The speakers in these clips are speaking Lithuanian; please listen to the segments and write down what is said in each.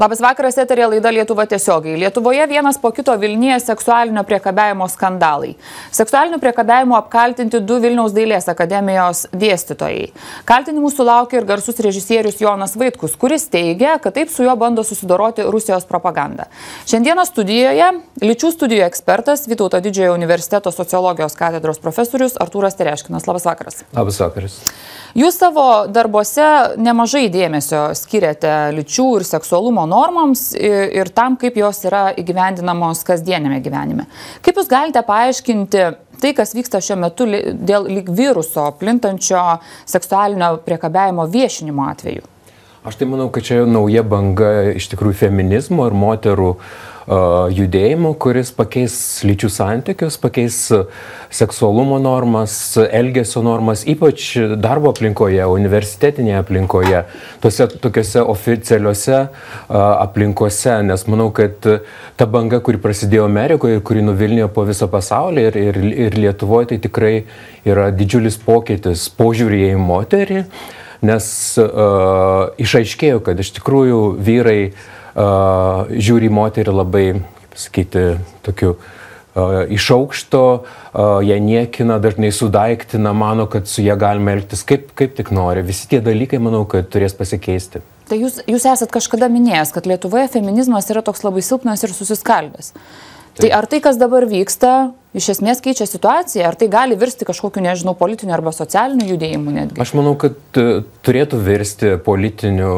Labas vakaras, eterė laida Lietuva tiesiogiai. Lietuvoje vienas po kito Vilniuje seksualinio priekabiavimo skandalai. Seksualiniu priekabiavimu apkaltinti du Vilniaus dailės akademijos dėstytojai. Kaltinimų sulaukė ir garsus režisierius Jonas Vaitkus, kuris teigia, kad taip su juo bando susidoroti Rusijos propaganda. Šiandieną studijoje lyčių studijų ekspertas Vytauto didžiojo universiteto sociologijos katedros profesorius Artūras Tereškinas. Labas vakaras. Labas vakaras. Jūs savo darbuose nemažai dėmesio skiriate lyčių ir seksualumo normoms ir tam, kaip jos yra įgyvendinamos kasdienėme gyvenime. Kaip Jūs galite paaiškinti tai, kas vyksta šiuo metu dėl lyg viruso plintančio seksualinio priekabiajimo viešinimo atveju? Aš tai manau, kad čia nauja banga iš tikrųjų feminizmo ir moterų uh, judėjimo, kuris pakeis lyčių santykius, pakeis seksualumo normas, elgesio normas, ypač darbo aplinkoje, universitetinėje aplinkoje, tose tokiuose oficialiuose uh, aplinkose, nes manau, kad ta banga, kuri prasidėjo Amerikoje ir kuri nuvilnijo po visą pasaulį ir, ir, ir Lietuvoje, tai tikrai yra didžiulis pokytis požiūrėje į moterį. Uh, nes uh, išaiškėjo, kad iš tikrųjų vyrai uh, žiūri moterį labai, kaip sakyti, tokiu uh, iš aukšto, ją niekina, dažnai sudaiktina, mano, kad su ją galima elgtis kaip, kaip tik nori. Visi tie dalykai, manau, kad turės pasikeisti. Tai jūs, jūs esat kažkada minėjęs, kad Lietuvoje feminizmas yra toks labai silpnas ir susiskaldęs. Tai ar tai, kas dabar vyksta, iš esmės keičia situaciją, ar tai gali virsti kažkokiu, nežinau, politiniu arba socialiniu judėjimu netgi? Aš manau, kad e, turėtų virsti politiniu,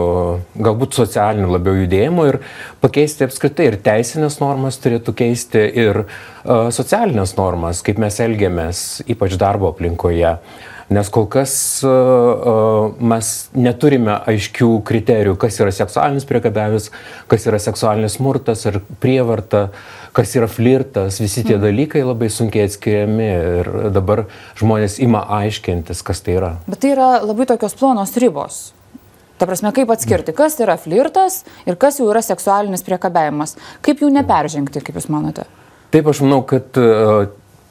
galbūt socialiniu labiau judėjimu ir pakeisti apskritai ir teisinės normas turėtų keisti ir uh, socialinės normas, kaip mes elgiamės, ypač darbo aplinkoje. Nes kol kas uh, mes neturime aiškių kriterijų, kas yra seksualinis priekabiavimas, kas yra seksualinis smurtas ar prievarta. Uh, kas yra flirtas, visi tie mhm. dalykai labai sunkiai atskiriami ir dabar žmonės ima aiškintis, kas tai yra. Bet tai yra labai tokios plonos ribos. Ta prasme, kaip atskirti, kas yra flirtas ir kas jau yra seksualinis priekabiavimas. Kaip jų neperžengti, kaip Jūs manote? Taip, aš manau, kad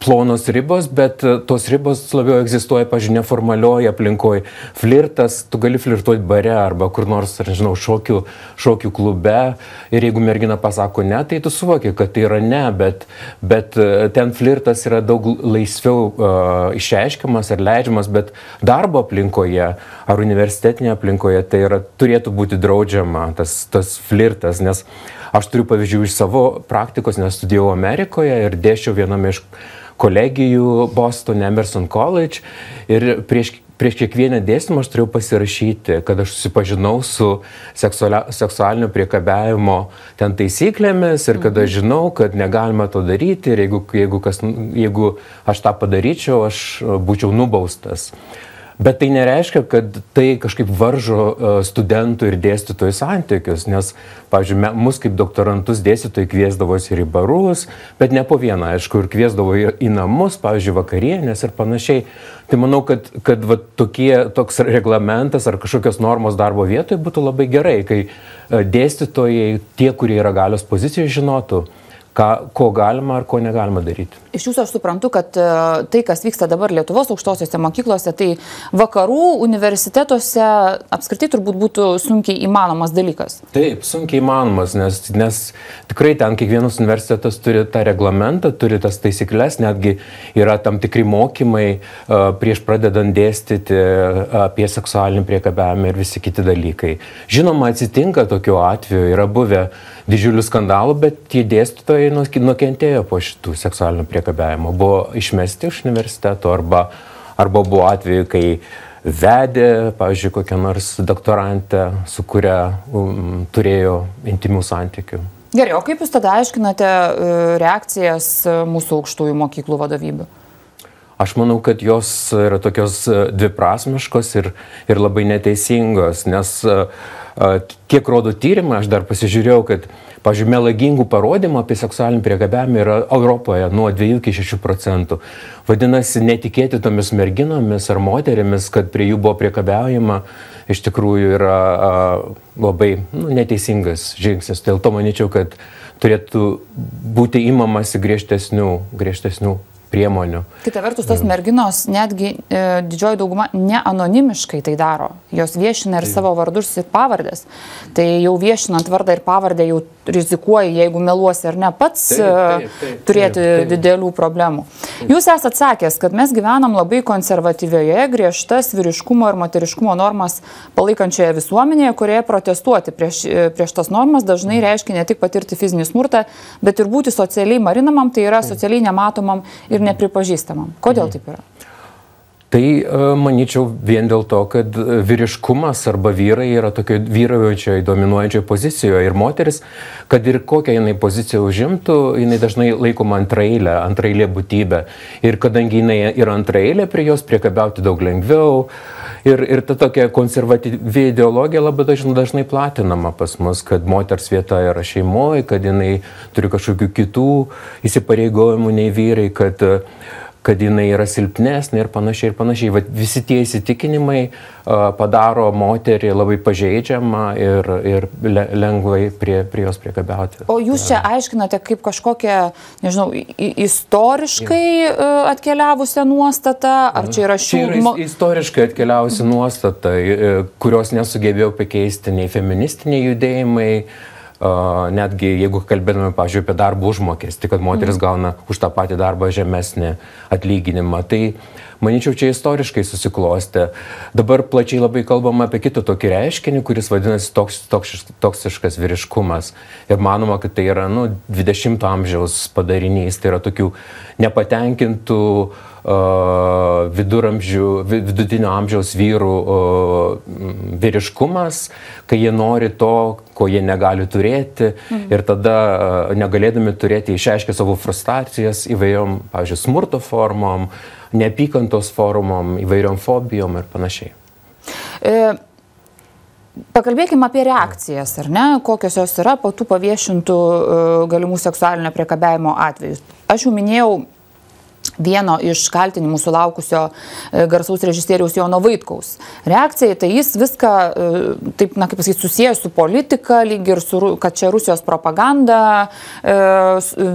plonos ribos, bet e, tos ribos labiau egzistuoja, pažiūrėjau, neformalioje aplinkoje. Flirtas, tu gali flirtuoti bare arba kur nors, ar nežinau, šokių, šokių klube ir jeigu mergina pasako ne, tai tu suvoki, kad tai yra ne, bet, bet e, ten flirtas yra daug laisviau uh, išreiškiamas ar leidžiamas, bet darbo aplinkoje ar universitetinėje aplinkoje tai yra, turėtų būti draudžiama tas, tas flirtas, nes aš turiu pavyzdžių iš savo praktikos, nes studijavau Amerikoje ir dėšiau viename iš kolegijų Boston Emerson College ir prieš prieš kiekvieną dėstymą aš turėjau pasirašyti, kad aš susipažinau su seksualinio priekabiavimo ten taisyklėmis ir kad aš mhm. žinau, kad negalima to daryti ir jeigu, jeigu, kas, jeigu aš tą padaryčiau, aš būčiau nubaustas. Bet tai nereiškia, kad tai kažkaip varžo e, studentų ir dėstytojų santykius, nes, pavyzdžiui, mus kaip doktorantus dėstytojai kviesdavosi ir į barus, bet ne po vieną, aišku, ir kviesdavo į namus, pavyzdžiui, vakarienės ir panašiai. Tai manau, kad, kad va, tokie, toks reglamentas ar kažkokios normos darbo vietoje būtų labai gerai, kai e, dėstytojai, tie, kurie yra galios pozicijoje, žinotų, ką, ko galima ar ko negalima daryti. Iš jūsų aš suprantu, kad e, tai, kas vyksta dabar Lietuvos aukštosiuose mokyklose, tai vakarų universitetuose apskritai turbūt būtų sunkiai įmanomas dalykas. Taip, sunkiai įmanomas, nes, nes tikrai ten kiekvienas universitetas turi tą reglamentą, turi tas taisyklės, netgi yra tam tikri mokymai uh, prieš pradedant dėstyti uh, apie seksualinį priekabiavimą ir visi kiti dalykai. Žinoma, atsitinka tokiu atveju, yra buvę didžiulių skandalų, bet tie dėstytojai nukentėjo po šitų seksualinių priekabiavimų. Buvo išmesti iš universiteto arba, arba buvo atveju, kai vedė, pavyzdžiui, kokią nors doktorantę, su kuria um, turėjo intimių santykių. Gerai, o kaip Jūs tada aiškinate e, reakcijas e, mūsų aukštųjų mokyklų vadovybių? Aš manau, kad jos yra tokios e, dviprasmiškos ir, ir labai neteisingos, nes uh, Kiek rodo tyrimai, aš dar pasižiūrėjau, kad, pažiūrėjau, melagingų parodymų apie seksualinį priekabiavimą yra Europoje nuo 2 iki 6 procentų. Vadinasi, netikėti tomis merginomis ar moterimis, kad prie jų buvo priekabiaujama, iš tikrųjų yra a, labai nu, neteisingas žingsnis. Dėl to manyčiau, kad turėtų būti įmamasi griežtesnių, griežtesnių priemonių. Kita vertus, tos merginos netgi e, didžioji dauguma neanonimiškai tai daro. Jos viešina ir tai. savo vardus ir pavardės. Tai jau viešinant vardą ir pavardę jau rizikuoji, jeigu meluosi ar ne pats taip, taip, e, taip, turėti taip, taip. didelių problemų. Jūs esate sakęs, kad mes gyvenam labai konservatyvioje, griežtas vyriškumo ir moteriškumo normas palaikančioje visuomenėje, kurioje protestuoti prieš, e, prieš tas normas dažnai reiškia ne tik patirti fizinį smurtą, bet ir būti socialiai marinamam, tai yra socialiai nematomam ir nepripažįstamam. Kodėl mhm. taip yra? Tai e, manyčiau vien dėl to, kad vyriškumas arba vyrai yra tokio vyraujančioje, dominuojančioje pozicijoje ir moteris, kad ir kokią jinai poziciją užimtų, jinai dažnai laikoma antrailė, antrailė būtybė. Ir kadangi jinai yra antrailė, prie jos priekabiauti daug lengviau. Ir, ir ta tokia konservatyvi ideologija labai dažnai, dažnai platinama pas mus, kad moters vieta yra šeimoje, kad jinai turi kažkokių kitų įsipareigojimų nei vyrai, kad uh, kad jinai yra silpnesnė ir panašiai ir panašiai. Vat visi tie įsitikinimai uh, padaro moterį labai pažeidžiamą ir, ir le, lengvai prie, prie jos priekabiauti. O jūs čia aiškinate kaip kažkokią, nežinau, istoriškai uh, atkeliavusią nuostatą, ar čia yra šių... Čia yra istoriškai atkeliavusi nuostata, kurios nesugebėjau pakeisti nei feministiniai judėjimai, uh, netgi jeigu kalbėtume, pažiūrėjau, apie darbo užmokestį, kad moteris mm. gauna už tą patį darbą žemesnį atlyginimą. Tai manyčiau, čia istoriškai susiklostė. Dabar plačiai labai kalbama apie kitą tokį reiškinį, kuris vadinasi toks, toks, toksiškas vyriškumas. Ir manoma, kad tai yra nu, 20-ojo amžiaus padarinys, tai yra tokių nepatenkintų uh, viduramžių, vidutinio amžiaus vyrų vyriškumas, kai jie nori to, ko jie negali turėti mhm. ir tada negalėdami turėti išreiškia savo frustracijas įvairiom, pavyzdžiui, smurto formom, neapykantos formom, įvairiom fobijom ir panašiai. E... Pakalbėkime apie reakcijas, ar ne, kokios jos yra po tų paviešintų uh, galimų seksualinio priekabiavimo atvejų. Aš jau minėjau vieno iš kaltinimų sulaukusio e, garsaus režisieriaus Jono Vaitkaus. Reakcija, tai jis viską, e, taip, na, kaip pasakyti, susijęs su politika, lyg ir su, kad čia Rusijos propaganda e,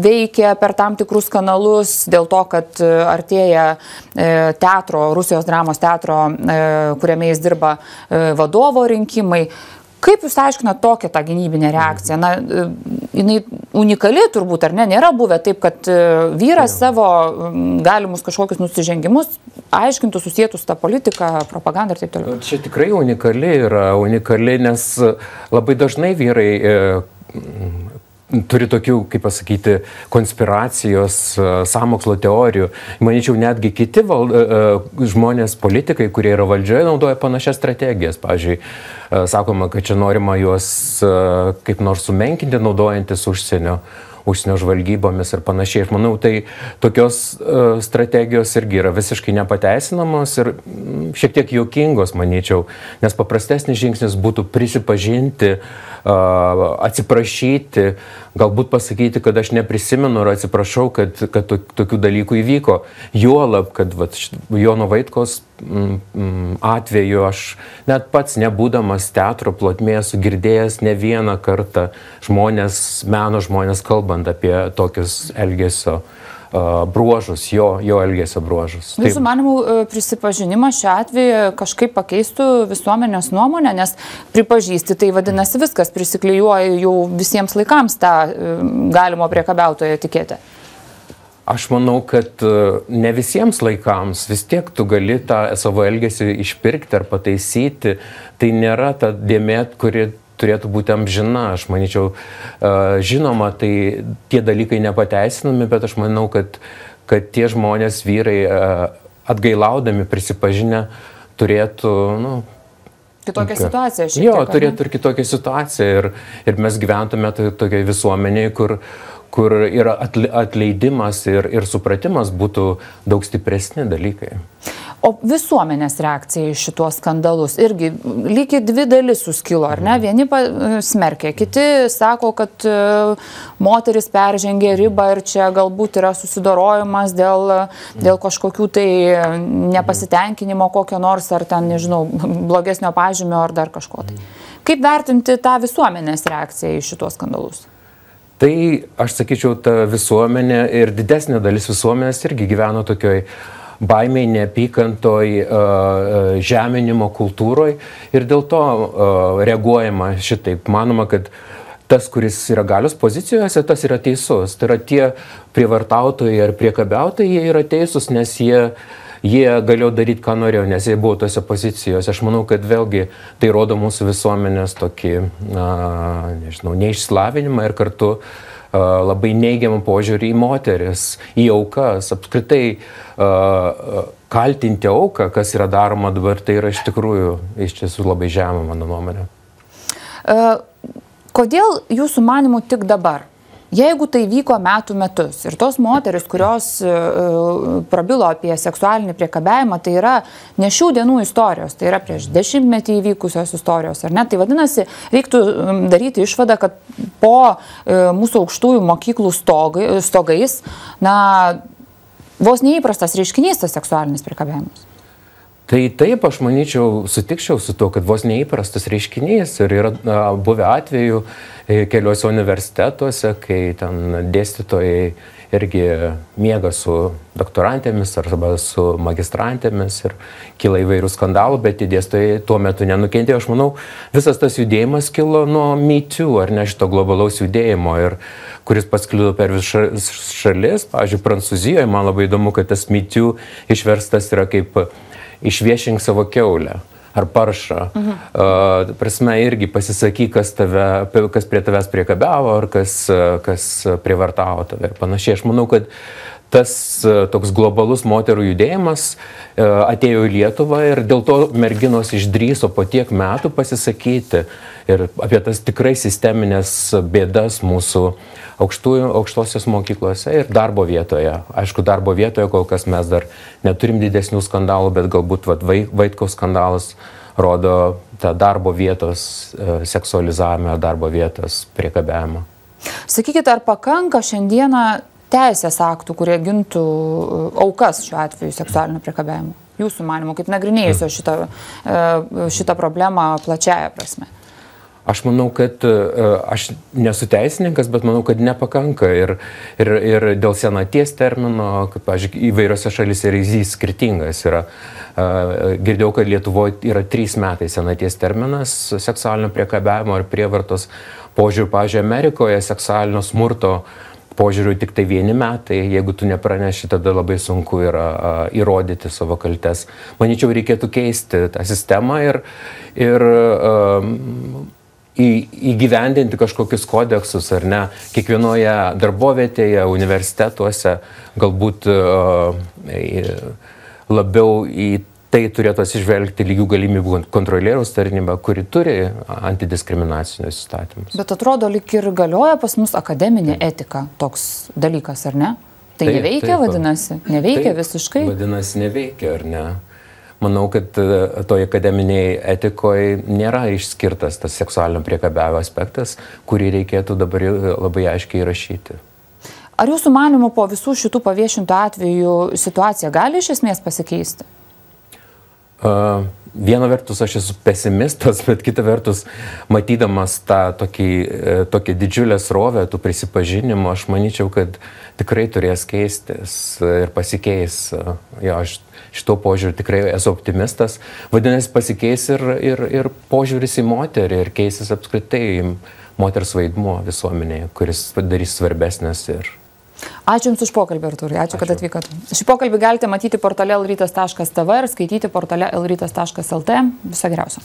veikia per tam tikrus kanalus, dėl to, kad e, artėja teatro, Rusijos dramos teatro, e, kuriame jis dirba, e, vadovo rinkimai. Kaip Jūs aiškinate tokią tą gynybinę reakciją? Na, e, jinai unikali turbūt, ar ne? Nėra buvę taip, kad e, vyras savo galimus kažkokius nusižengimus aiškintų susijęs tą politiką, propagandą ir taip toliau. Čia tikrai unikali yra, unikali, nes labai dažnai vyrai e, turi tokių, kaip pasakyti, konspiracijos, samokslo teorijų. Manyčiau, netgi kiti val, žmonės, politikai, kurie yra valdžioje, naudoja panašias strategijas. Pavyzdžiui, sakoma, kad čia norima juos kaip nors sumenkinti, naudojantis užsienio užsienio žvalgybomis ir panašiai. Aš manau, tai tokios uh, strategijos irgi yra visiškai nepateisinamos ir mm, šiek tiek juokingos, manyčiau, nes paprastesnis žingsnis būtų prisipažinti, uh, atsiprašyti, galbūt pasakyti, kad aš neprisimenu ir atsiprašau, kad, kad tokių dalykų įvyko. Juolab, kad vat, Jono Vaitkos atveju aš net pats nebūdamas teatro plotmėje sugirdėjęs ne vieną kartą žmonės, meno žmonės kalbant apie tokius elgesio bruožus, jo, jo elgesio bruožus. Jūsų manimų e, prisipažinimas šiuo atveju kažkaip pakeistų visuomenės nuomonę, nes pripažįsti, tai vadinasi viskas, prisiklijuoja jau visiems laikams tą e, galimo priekabiautojo etiketę. Aš manau, kad e, ne visiems laikams vis tiek tu gali tą savo elgesį išpirkti ar pataisyti. Tai nėra ta dėmė, kuri turėtų būti amžina. Aš manyčiau, žinoma, tai tie dalykai nepateisinami, bet aš manau, kad, kad tie žmonės, vyrai, atgailaudami, prisipažinę, turėtų, nu, Kitokią situaciją šiek tiek. Jo, turėtų ir kitokią situaciją. Ir, ir mes gyventume tokiai visuomeniai, kur, kur yra atleidimas ir, ir supratimas būtų daug stipresni dalykai. O visuomenės reakcija į šitos skandalus irgi lyg ir dvi dalis suskilo, ar ne? Mhm. Vieni smerkia, kiti sako, kad e, moteris peržengė ribą ir čia galbūt yra susidorojimas dėl, dėl kažkokių tai nepasitenkinimo kokio nors, ar ten, nežinau, blogesnio pažymio ar dar kažko tai. Kaip vertinti tą visuomenės reakciją į šitos skandalus? Tai aš sakyčiau, ta visuomenė ir didesnė dalis visuomenės irgi gyveno tokioj baimiai, neapykantoj, žeminimo kultūroje ir dėl to reaguojama šitaip. Manoma, kad tas, kuris yra galios pozicijose, tas yra teisus. Tai yra tie prievartautojai ar priekabiautojai, jie yra teisūs, nes jie, jie galėjo daryti, ką norėjo, nes jie buvo tose pozicijose. Aš manau, kad vėlgi tai rodo mūsų visuomenės tokį, na, nežinau, neišslavinimą ir kartu labai neigiamą požiūrį į moteris, į aukas, apskritai kaltinti auką, kas yra daroma dabar, tai yra iš tikrųjų iš tiesų labai žemą, mano nuomonė. Kodėl jūsų manimų tik dabar? Jeigu tai vyko metų metus ir tos moteris, kurios uh, prabilo apie seksualinį priekabiavimą, tai yra ne šių dienų istorijos, tai yra prieš dešimtmetį įvykusios istorijos, ar ne? Tai vadinasi, reiktų daryti išvadą, kad po uh, mūsų aukštųjų mokyklų stogai, stogais, na, vos neįprastas reiškinys tas seksualinis priekabiavimas. Tai taip, aš manyčiau, sutikčiau su to, kad vos neįprastas reiškinys ir yra a, buvę atveju e, keliuose universitetuose, kai ten dėstytojai irgi miega su doktorantėmis arba su magistrantėmis ir kyla įvairių skandalų, bet dėstytojai tuo metu nenukentėjo. Aš manau, visas tas judėjimas kilo nuo mytių ar ne šito globalaus judėjimo ir kuris pasklido per visas šalis. Pavyzdžiui, Prancūzijoje man labai įdomu, kad tas mytių išverstas yra kaip išviešink savo keulę ar paršą. Mhm. Uh, prasme, irgi pasisakyk, kas, tave, kas prie tavęs priekabiavo, ar kas, kas prievartavo tave ir panašiai. Aš manau, kad tas toks globalus moterų judėjimas atėjo į Lietuvą ir dėl to merginos išdryso po tiek metų pasisakyti ir apie tas tikrai sisteminės bėdas mūsų aukštųjų, aukštosios mokyklose ir darbo vietoje. Aišku, darbo vietoje kol kas mes dar neturim didesnių skandalų, bet galbūt vat, Vaitkaus skandalas rodo tą darbo vietos e, seksualizavimą, darbo vietos priekabiavimą. Sakykite, ar pakanka šiandieną teisės aktų, kurie gintų e, aukas šiuo atveju seksualinio priekabiavimo? Jūsų manimo, kaip nagrinėjusio šitą, e, šitą problemą plačiaja prasme? Aš manau, kad e, aš nesu teisininkas, bet manau, kad nepakanka. Ir, ir, ir dėl senaties termino, kad, pažiūrėk, įvairiose šalise yra jis skirtingas. Yra, girdėjau, kad Lietuvoje yra trys metai senaties terminas seksualinio priekabiavimo ir prievartos požiūrių. Pavyzdžiui, Amerikoje seksualinio smurto požiūriu tik tai vieni metai, jeigu tu nepraneši, tada labai sunku yra a, įrodyti savo kaltes. Manyčiau, reikėtų keisti tą sistemą ir, ir a, į, įgyvendinti kažkokius kodeksus ar ne. Kiekvienoje darbovietėje, universitetuose galbūt uh, labiau į tai turėtų atsižvelgti lygių galimybių kontrolieriaus tarnyba, kuri turi antidiskriminacinius įstatymus. Bet atrodo, lik ir galioja pas mus akademinė etika toks dalykas, ar ne? Tai taip, neveikia, taip, vadinasi, neveikia taip, visiškai. Vadinasi, neveikia, ar ne? manau, kad e, toj akademiniai etikoje nėra išskirtas tas seksualinio priekabiavimo aspektas, kurį reikėtų dabar labai aiškiai įrašyti. Ar jūsų manimo po visų šitų paviešintų atvejų situacija gali iš esmės pasikeisti? Uh, viena vertus aš esu pesimistas, bet kita vertus, matydamas tą tokį, e, tokį didžiulę srovę tų prisipažinimų, aš manyčiau, kad tikrai turės keistis ir pasikeis. Jo, aš šito požiūriu tikrai esu optimistas. Vadinasi, pasikeis ir, ir, ir požiūris į moterį ir keisis apskritai moters vaidmuo visuomenėje, kuris padarys svarbesnės ir Ačiū Jums už pokalbį, Arturai. Ačiū, Ačiū, kad atvykote. Šį pokalbį galite matyti portale lrytas.tv ir skaityti portale lrytas.lt. Visą geriausią.